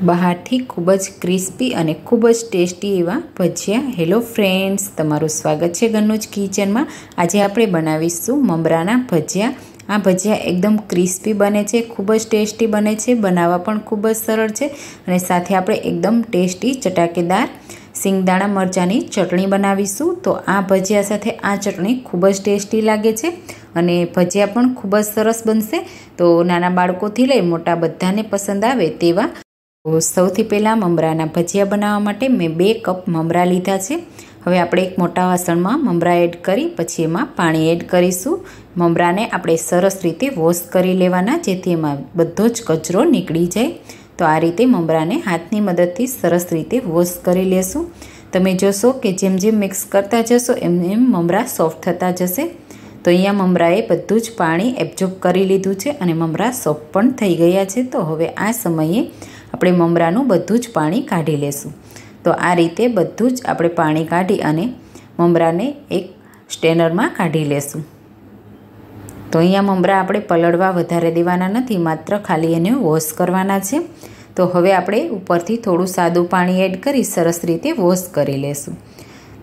બહારથી ખૂબ જ ક્રિસ્પી અને ખૂબ જ ટેસ્ટી એવા ભજીયા. હેલો ફ્રેન્ડ્સ તમારું સ્વાગત છે ગન્નુજ કિચનમાં. આજે આપણે બનાવીશું મમરાના ભજીયા. આ ભજીયા એકદમ ક્રિસ્પી બને છે, ખૂબ જ ટેસ્ટી બને છે, બનાવવા પણ ખૂબ જ સરળ છે અને સાથે આપણે એકદમ ટેસ્ટી ચટાકેદાર સિંગદાણા મરચાંની ચટણી બનાવીશું. તો આ ભજીયા સાથે આ ચટણી ખૂબ જ ટેસ્ટી લાગે છે અને ભજીયા પણ ખૂબ જ સરસ બનશે. તો નાના બાળકોથી લઈ મોટા બધાને પસંદ આવે તેવા સૌથી પહેલાં મમરાના ભજીયા બનાવવા માટે મેં બે કપ મમરા લીધા છે. હવે આપણે એક મોટા વાસણમાં મમરા એડ કરી, પછી એમાં પાણી એડ કરીશું. મમરાને આપણે સરસ રીતે વોશ કરી લેવાના, જેથી એમાં બધો જ કચરો નીકળી જાય. તો આ રીતે મમરાને હાથની મદદથી સરસ રીતે વોશ કરી લેશું. તમે જોશો કે જેમ જેમ મિક્સ કરતા જશો, એમ એમ મમરા સોફ્ટ થતા જશે. તો અહીંયા મમરાએ બધું જ પાણી એબ્ઝોર્બ કરી લીધું છે અને મમરા સોફ્ટ પણ થઈ ગયા છે. તો હવે આ સમયે આપણે મમરાનું બધું જ પાણી કાઢી લેશું. તો આ રીતે બધું જ આપણે પાણી કાઢી અને મમરાને એક સ્ટેનરમાં કાઢી લેશું. તો અહીંયા મમરા આપણે પલળવા વધારે દેવાના નથી, માત્ર ખાલી એને વોશ કરવાના છે. તો હવે આપણે ઉપરથી થોડું સાદું પાણી એડ કરી સરસ રીતે વોશ કરી લેશું.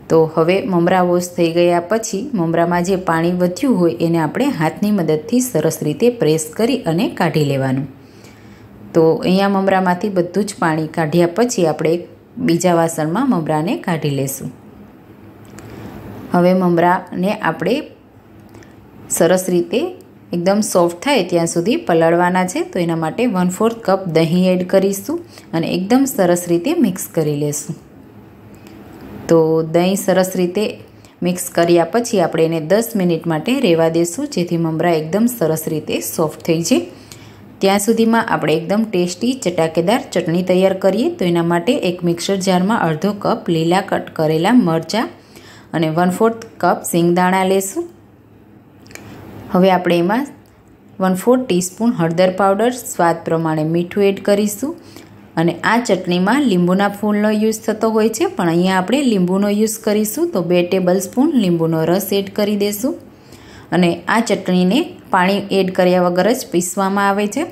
તો હવે મમરા વોશ થઈ ગયા પછી મમરામાં જે પાણી વધ્યું હોય એને આપણે હાથની મદદથી સરસ રીતે પ્રેસ કરી અને કાઢી લેવાનું. તો અહીંયા મમરામાંથી બધું જ પાણી કાઢ્યા પછી આપણે બીજા વાસણમાં મમરાને કાઢી લેશું. હવે મમરાને આપણે સરસ રીતે એકદમ સોફ્ટ થાય ત્યાં સુધી પલાળવાના છે, તો એના માટે વન ફોર્થ કપ દહીં એડ કરીશું અને એકદમ સરસ રીતે મિક્સ કરી લેશું. તો દહીં સરસ રીતે મિક્સ કર્યા પછી આપણે એને દસ મિનિટ માટે રહેવા દેશું, જેથી મમરા એકદમ સરસ રીતે સોફ્ટ થઈ જાય. ત્યાં સુધીમાં આપણે એકદમ ટેસ્ટી ચટાકેદાર ચટણી તૈયાર કરીએ તો એના માટે એક મિક્સર જારમાં અડધો કપ લીલા કટ કરેલા મરચાં અને વન ફોર્થ કપ સિંગદાણા લેશું. હવે આપણે એમાં વન ફોર્થ ટીસ્પૂન હળદર પાવડર, સ્વાદ પ્રમાણે મીઠું એડ કરીશું. અને આ ચટણીમાં લીંબુના ફૂલનો યુઝ થતો હોય છે, પણ અહીંયા આપણે લીંબુનો યુઝ કરીશું તો બે ટેબલ સ્પૂન લીંબુનો રસ એડ કરી દઈશું અને આ ચટણીને પાણી એડ કર્યા વગર જ પીસવામાં આવે છે.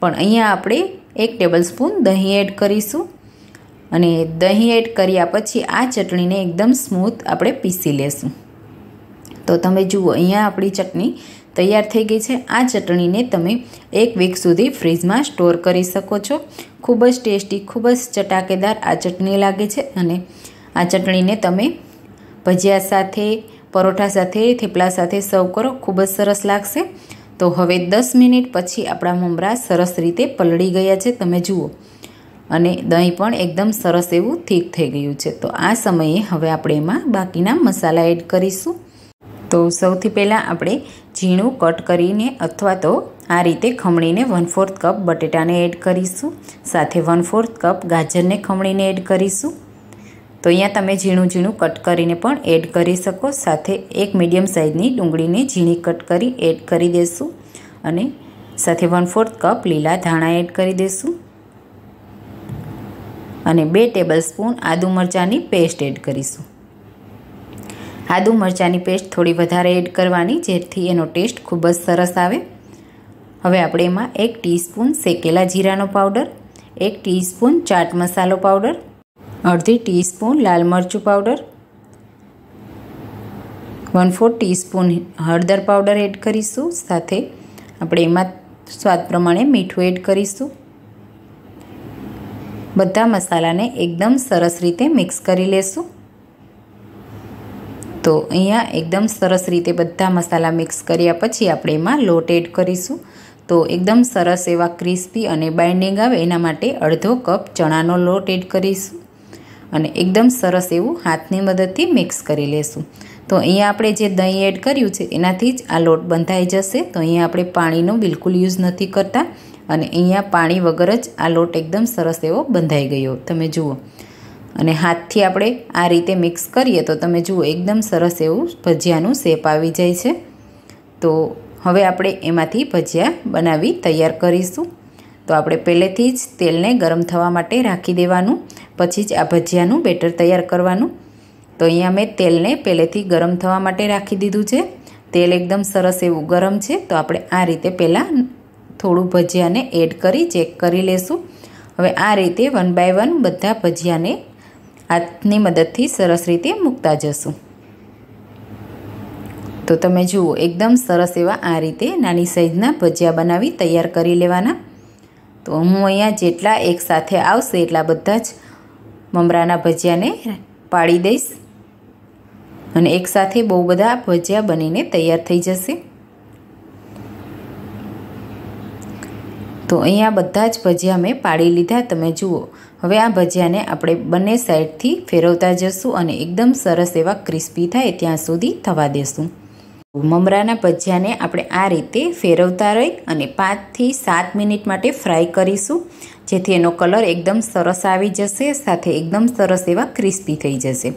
પણ અહીંયા આપણે એક ટેબલ સ્પૂન દહીં એડ કરીશું. અને દહીં એડ કર્યા પછી આ ચટણીને એકદમ સ્મૂથ આપણે પીસી લેશું. તો તમે જુઓ, અહીંયા આપણી ચટણી તૈયાર થઈ ગઈ છે. આ ચટણીને તમે એક વીક સુધી ફ્રીજમાં સ્ટોર કરી શકો છો. ખૂબ જ ટેસ્ટી, ખૂબ જ ચટાકેદાર આ ચટણી લાગે છે. અને આ ચટણીને તમે ભજીયા સાથે પરોઠા સાથે, થેપલા સાથે સર્વ કરો. ખૂબ જ સરસ લાગશે. તો હવે દસ મિનિટ પછી આપણા મમરા સરસ રીતે પલળી ગયા છે. તમે જુઓ. અને દહીં પણ એકદમ સરસ એવું થીક થઈ ગયું છે. તો આ સમયે હવે આપણે એમાં બાકીના મસાલા એડ કરીશું. તો સૌથી પહેલાં આપણે ઝીણું કટ કરીને અથવા તો આ રીતે ખમણીને વન ફોર્થ કપ બટેટાને એડ કરીશું. સાથે વન ફોર્થ કપ ગાજરને ખમણીને એડ કરીશું. તો અહીંયા તમે ઝીણું ઝીણું કટ કરીને પણ એડ કરી શકો. સાથે એક મીડિયમ સાઇઝની ડુંગળીને ઝીણી કટ કરી એડ કરી દઈશું અને સાથે વન ફોર્થ કપ લીલા ધાણા એડ કરી દઈશું અને બે ટેબલ સ્પૂન આદુ મરચાંની પેસ્ટ એડ કરીશું. આદુ મરચાંની પેસ્ટ થોડી વધારે એડ કરવાની, જેથી એનો ટેસ્ટ ખૂબ જ સરસ આવે. હવે આપણે એમાં એક ટીસ્પૂન શેકેલા જીરાનો પાવડર એક ટીસ્પૂન ચાટ મસાલો પાવડર અડધી ટીસ્પૂન લાલ મરચું પાવડર વન ફોર ટીસ્પૂન હળદર પાવડર એડ કરીશું. સાથે આપણે એમાં સ્વાદ પ્રમાણે મીઠું એડ કરીશું. બધા મસાલાને એકદમ સરસ રીતે મિક્સ કરી લેશું. તો અહીંયા એકદમ સરસ રીતે બધા મસાલા મિક્સ કર્યા પછી આપણે એમાં લોટ એડ કરીશું. તો એકદમ સરસ એવા ક્રિસ્પી અને બાઇન્ડિંગ આવે એના માટે અડધો કપ ચણાનો લોટ એડ કરીશું. અને એકદમ સરસ એવું હાથની મદદથી મિક્સ કરી લેશું. તો અહીંયા આપણે જે દહીં એડ કર્યું છે, એનાથી જ આ લોટ બંધાઈ જશે. તો અહીંયા આપણે પાણીનો બિલકુલ યુઝ નથી કરતા. અને અહીંયા પાણી વગર જ આ લોટ એકદમ સરસ એવો બંધાઈ ગયો. તમે જુઓ. અને હાથથી આપણે આ રીતે મિક્સ કરીએ તો તમે જુઓ, એકદમ સરસ એવું ભજીયાનું શેપ આવી જાય છે. તો હવે આપણે એમાંથી ભજીયા બનાવી તૈયાર કરીશું. તો આપણે પહેલેથી જ તેલને ગરમ થવા માટે રાખી દેવાનું, પછી જ આ ભજીયાનું બેટર તૈયાર કરવાનું. તો અહીંયા મેં તેલને પહેલેથી ગરમ થવા માટે રાખી દીધું છે. તેલ એકદમ સરસ એવું ગરમ છે, તો આપણે આ રીતે પહેલાં થોડું ભજીયાને એડ કરી, ચેક કરી લેશું. હવે આ રીતે વન બાય વન બધા ભજીયાને હાથની મદદથી સરસ રીતે મૂકતા જશું. તો તમે જુઓ, એકદમ સરસ એવા આ રીતે નાની સાઈઝના ભજીયા બનાવી તૈયાર કરી લેવાના. તો હું અહીંયા જેટલા એકસાથે આવશે એટલા બધા જ મમરાના ભજીયાને પાડી દઈશ. અને એકસાથે બહુ બધા ભજીયા બનીને તૈયાર થઈ જશે. તો અહીંયા બધા જ ભજીયા મેં પાડી લીધા. તમે જુઓ, હવે આ ભજીયાને આપણે બંને સાઈડથી ફેરવતા જશું અને એકદમ સરસ એવા ક્રિસ્પી થાય ત્યાં સુધી થવા દેશું. મમરાના ભજીયાને આપણે આ રીતે ફેરવતા રહી અને પાંચથી સાત મિનિટ માટે ફ્રાય કરીશું, જેથી એનો કલર એકદમ સરસ આવી જશે, સાથે એકદમ સરસ એવા ક્રિસ્પી થઈ જશે.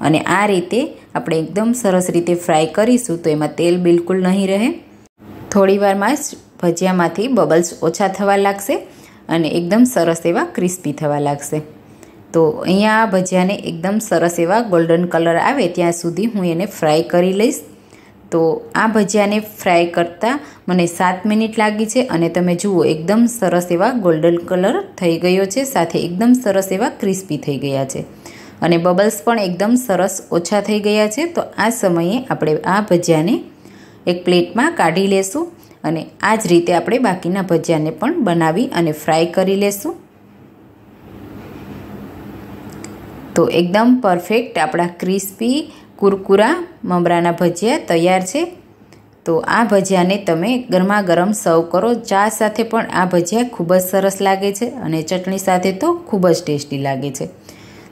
અને આ રીતે આપણે એકદમ સરસ રીતે ફ્રાય કરીશું, તો એમાં તેલ બિલકુલ નહીં રહે. થોડીવારમાં જ ભજીયામાંથી બબલ્સ ઓછા થવા લાગશે અને એકદમ સરસ એવા ક્રિસ્પી થવા લાગશે. તો અહીંયા આ ભજીયાને એકદમ સરસ એવા ગોલ્ડન કલર આવે ત્યાં સુધી હું એને ફ્રાય કરી લઈશ. તો આ ભજીયાને ફ્રાય કરતાં મને સાત મિનિટ લાગી છે અને તમે જુઓ, એકદમ સરસ એવા ગોલ્ડન કલર થઈ ગયો છે, સાથે એકદમ સરસ એવા ક્રિસ્પી થઈ ગયા છે. અને બબલ્સ પણ એકદમ સરસ ઓછા થઈ ગયા છે, તો આ સમયે આપણે આ ભજીયાને એક પ્લેટમાં કાઢી લેશું અને આ જ રીતે આપણે બાકીના ભજીયાને પણ બનાવી અને ફ્રાય કરી લેશું. તો એકદમ પરફેક્ટ આપણા ક્રિસ્પી કુરકુરા, મમરાના ભજીયા તૈયાર છે. તો આ ભજીયાને તમે ગરમા ગરમ સર્વ કરો. ચા સાથે પણ આ ભજીયા ખૂબ જ સરસ લાગે છે અને ચટણી સાથે તો ખૂબ જ ટેસ્ટી લાગે છે.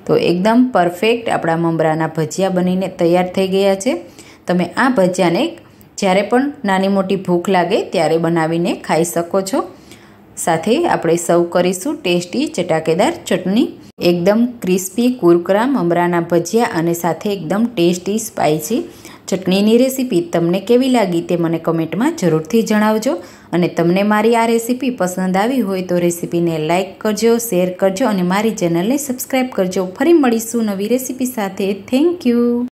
તો એકદમ પરફેક્ટ આપણા મમરાના ભજીયા બનીને તૈયાર થઈ ગયા છે. તમે આ ભજીયાને જ્યારે પણ નાની મોટી ભૂખ લાગે ત્યારે બનાવીને ખાઈ શકો છો. સાથે આપણે સર્વ કરીશું ટેસ્ટી ચટાકેદાર ચટણી. એકદમ ક્રિસ્પી, કુરકરા, મમરાના ભજીયા અને સાથે એકદમ ટેસ્ટી સ્પાઇસી ચટણીની રેસીપી તમને કેવી લાગી તે મને કમેન્ટમાં જરૂરથી જણાવજો. અને તમને મારી આ રેસીપી પસંદ આવી હોય તો રેસીપીને લાઇક કરજો, શેર કરજો અને મારી ચેનલને સબસ્ક્રાઈબ કરજો. ફરી મળીશું નવી રેસીપી સાથે. Thank you.